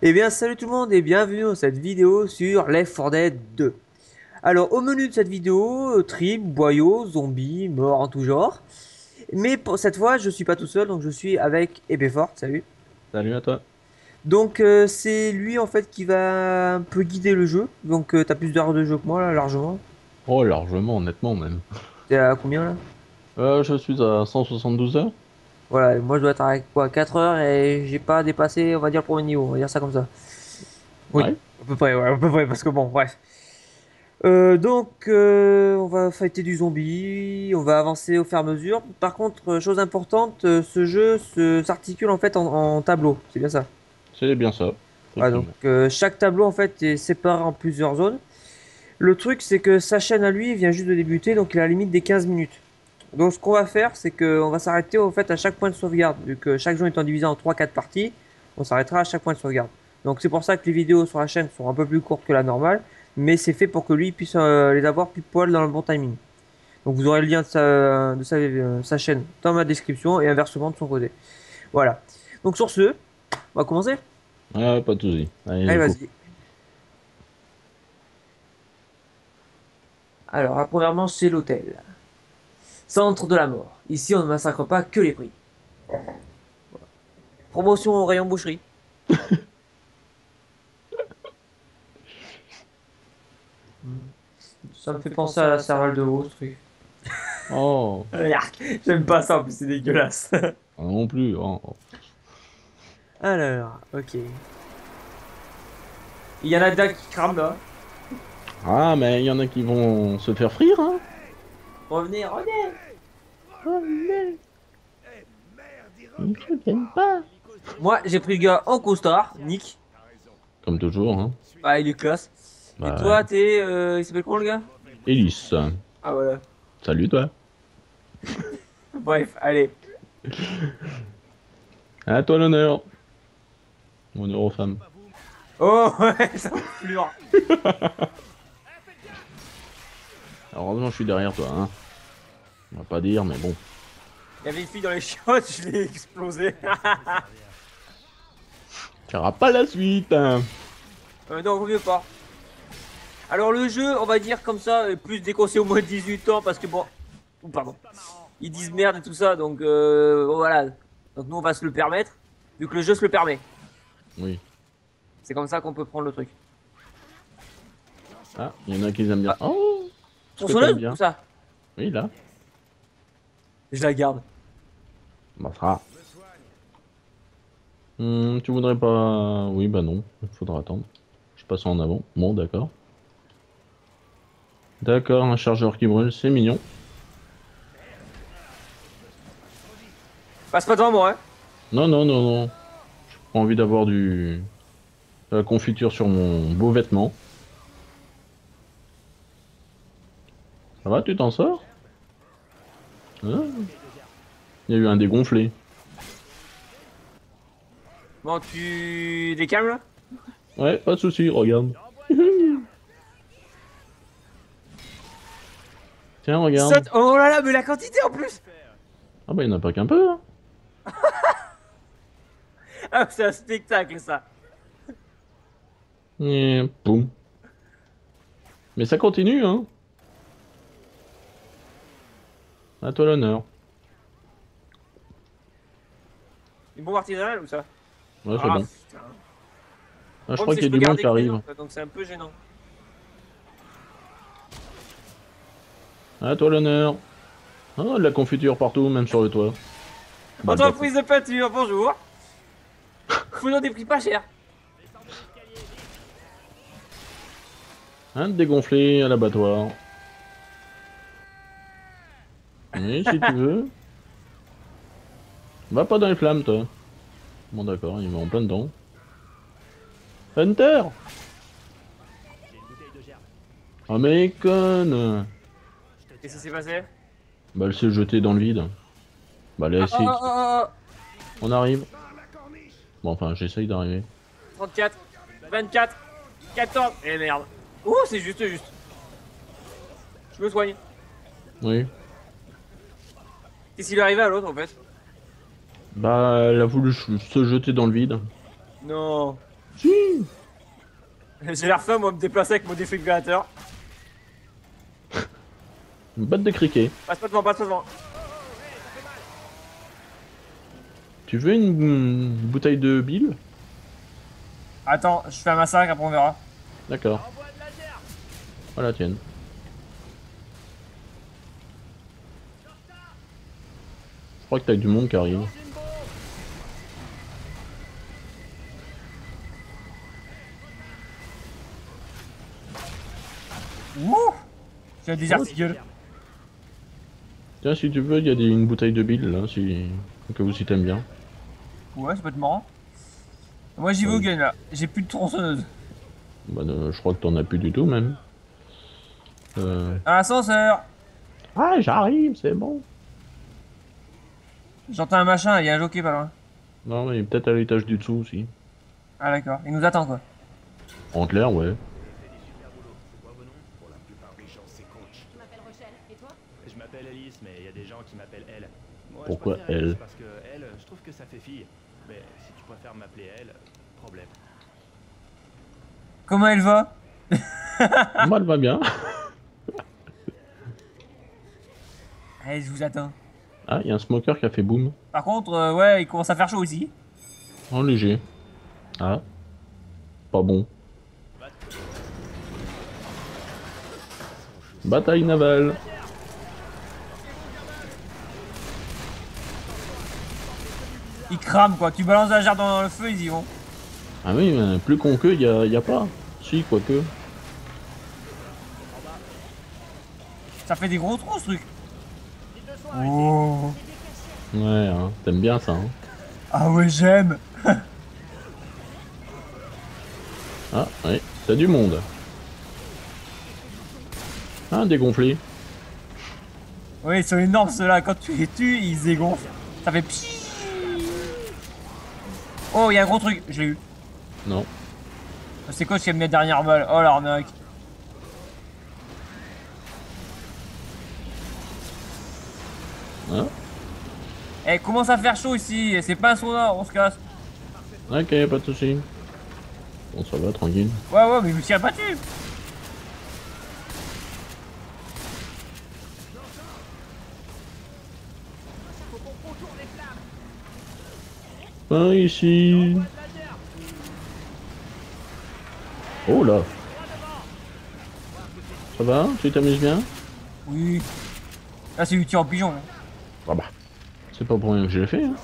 Eh bien, salut tout le monde et bienvenue dans cette vidéo sur Left 4 Dead 2. Alors, au menu de cette vidéo, euh, trip, boyaux, zombies, morts en tout genre. Mais pour cette fois, je suis pas tout seul, donc je suis avec Ebefort, salut. Salut à toi. Donc, euh, c'est lui en fait qui va un peu guider le jeu. Donc, euh, t'as plus d'heures de jeu que moi là, largement. Oh, largement, honnêtement même. T'es à combien là? Euh, je suis à 172 heures. Voilà, moi je dois être à quoi 4 heures et j'ai pas dépassé, on va dire, le premier niveau, on va dire ça comme ça. Oui. Ouais. À peu près, ouais, à peu près, parce que bon, bref. Euh, donc, euh, on va fighter du zombie, on va avancer au fur et à mesure. Par contre, euh, chose importante, ce jeu s'articule en fait en, en tableau, c'est bien ça? C'est bien ça. Donc euh, chaque tableau en fait est séparé en plusieurs zones. Le truc, c'est que sa chaîne à lui vient juste de débuter, donc il a la limite des 15 minutes. Donc ce qu'on va faire, c'est qu'on va s'arrêter en fait à chaque point de sauvegarde. Vu que chaque zone étant divisé en 3-4 parties, on s'arrêtera à chaque point de sauvegarde. Donc c'est pour ça que les vidéos sur la chaîne sont un peu plus courtes que la normale, mais c'est fait pour que lui puisse euh, les avoir pile poil dans le bon timing. Donc vous aurez le lien de sa, de sa, euh, sa chaîne dans ma description et inversement de son côté. Voilà. Donc sur ce, on va commencer Ah, pas de soucis. Allez, Allez, vas-y. Alors, la première manche, c'est l'hôtel. Centre de la mort. Ici, on ne massacre pas que les prix. Voilà. Promotion au rayon boucherie. Ça me fait penser à la cervelle de haut, ce truc. Oh, J'aime pas ça, en plus, c'est dégueulasse. ah non plus. oh. Alors, ok. Il y en a déjà qui crament là. Ah, mais il y en a qui vont se faire frire, hein. Revenez, revenez. Ils reviennent pas. Moi, j'ai pris le gars en costard, Nick. Comme toujours, hein. Ah, il est classe. Bah, Et toi, t'es. Euh, il s'appelle comment le gars? Élise. Ah, voilà. Salut, toi. Bref, allez. À toi l'honneur. Honneur aux femmes. Oh, ouais, ça me Heureusement, je suis derrière toi, hein. On va pas dire, mais bon. Il y avait une fille dans les chiottes, je l'ai explosé. Tu auras pas la suite, hein. euh, non, vaut mieux pas. Alors, le jeu, on va dire comme ça, est plus déconseillé au moins de 18 ans parce que bon. Oh, pardon. Ils disent merde et tout ça, donc euh, bon, voilà. Donc, nous, on va se le permettre, vu que le jeu se le permet. Oui. C'est comme ça qu'on peut prendre le truc. Ah, il y en a qui aiment bien. Oh Ce que Tronçonneuse ou ça Oui, là. Je la garde. Bah, ça. Hmm, tu voudrais pas... Oui, bah non. Il faudra attendre. Je passe en avant. Bon, d'accord. D'accord, un chargeur qui brûle, c'est mignon. Passe pas devant moi, hein. Non, non, non, non. J'ai pas envie d'avoir du... de la confiture sur mon beau vêtement. Ça va, tu t'en sors Ah. Il y a eu un dégonflé. Bon, tu les calmes là Ouais, pas de souci, regarde. Tiens, regarde. Saute- Oh là là, mais la quantité en plus Ah bah, il n'y en a pas qu'un peu. Hein. Ah, c'est un spectacle ça Et. Mais ça continue, hein. À toi l'honneur. Une bombe artisanale ou ça? Ouais, c'est Ah, bon. Ah, je Bon, crois qu'il y a du monde qui arrive. Donc c'est un peu gênant. À toi l'honneur. Ah, de la confiture partout, même sur le toit. Bah, Entreprise de peinture, bonjour Foulons des prix pas chers Un dégonflé à l'abattoir. Oui, si tu veux. Va pas dans les flammes, toi. Bon, d'accord, il va en plein dedans. Hunter Ah, mais conne Qu'est-ce qui s'est passé? Bah, elle s'est jetée dans le vide. Bah, là, Ah, c'est- oh, oh, oh, on arrive. Bon, enfin, j'essaye d'arriver. oh. 34, 24, 14, et Eh, merde Ouh, c'est juste, juste Je me soigne. Oui. Qu'est-ce qui lui est arrivé à l'autre en fait? Bah, elle a voulu se jeter dans le vide. Non Si J'ai l'air fin, moi, me déplacer avec mon défibrillateur. Une batte de criquet. Passe pas devant, passe pas devant. Tu veux une, une bouteille de bile Attends, je fais un massacre, après on verra. D'accord. Voilà, tienne. Crois que t'as du monde qui arrive. Ouh J'ai un désert gueule. Tiens, si tu veux, il y a des- une bouteille de bile là, si, cas où si t'aimes bien. Ouais, ça peut être marrant. Moi j'y vais au gun là, j'ai plus de tronçonneuse. Bah, euh, je crois que t'en as plus du tout même. Euh... Un ascenseur Ah, j'arrive, c'est bon. J'entends un machin, il y a un jockey pas loin. Non, mais peut-être à l'étage du dessous aussi. Ah d'accord, il nous attend quoi. En clair, ouais. Je m'appelle Rochelle, et toi Je m'appelle Alice, mais il y a des gens qui m'appellent elle. Moi, Pourquoi je elle Parce que elle, je trouve que ça fait fille. Mais si tu préfères m'appeler elle, problème. Comment elle va? Moi, elle va bien. Allez, je vous attends. Ah, il y a un smoker qui a fait boum. Par contre, euh, ouais, il commence à faire chaud ici. En léger. Ah. Pas bon. Bataille navale. Ils crament quoi, tu balances la jarre dans le feu, ils y vont. Ah oui, mais plus con que, y a, y a pas. Si, quoique. Ça fait des gros trous ce truc. Oh. Ouais, hein, t'aimes bien ça. Hein. Ah ouais, j'aime. Ah, ouais, t'as du monde. Ah, dégonflé. Oui, ils sont énormes ceux-là, quand tu les tues, ils se dégonflent. Ça fait pii. Oh, il y a un gros truc, je l'ai eu. Non. C'est quoi qui a mis la dernière balle? Oh l'arnaque. Ah, Eh, commence à faire chaud ici, c'est pas un sauna, on se casse. ok, pas de soucis. Bon, ça va, tranquille. Ouais, ouais, mais je me suis abattu. Pas ici. Oh là. Ça va Tu t'amuses bien? Oui. Là, c'est du tir en pigeon. là. Ah bah. C'est pas pour rien que je l'ai fait. Hein.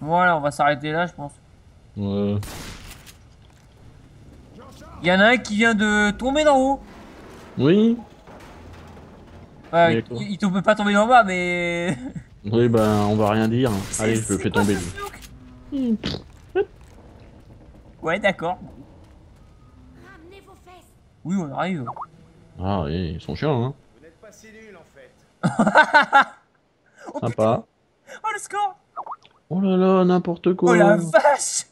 Voilà, on va s'arrêter là, je pense. Ouais. Il y en a un qui vient de tomber d'en haut. Oui. Ouais, il, il te peut pas tomber d'en bas, mais. Oui, bah, on va rien dire. Allez, je le fais tomber. lui. Ouais, d'accord. Oui, on arrive. Ah, oui, ils sont chiants, hein. Nul en fait. Oh, Sympa. Oh, le score Oh là là, n'importe quoi. Oh la vache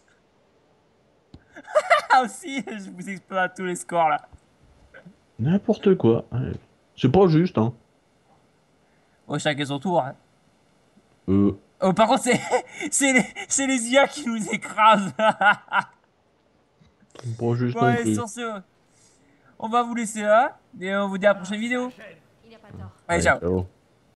Ah aussi, je vous explose tous les scores là. N'importe quoi. C'est pas juste, hein. Oh, chacun son tour. hein. Euh, Oh, par contre, c'est c'est les, les IA qui nous écrasent. c'est pas juste ouais, plus. sur ce, on va vous laisser là et on vous dit à la prochaine vidéo. Il n'y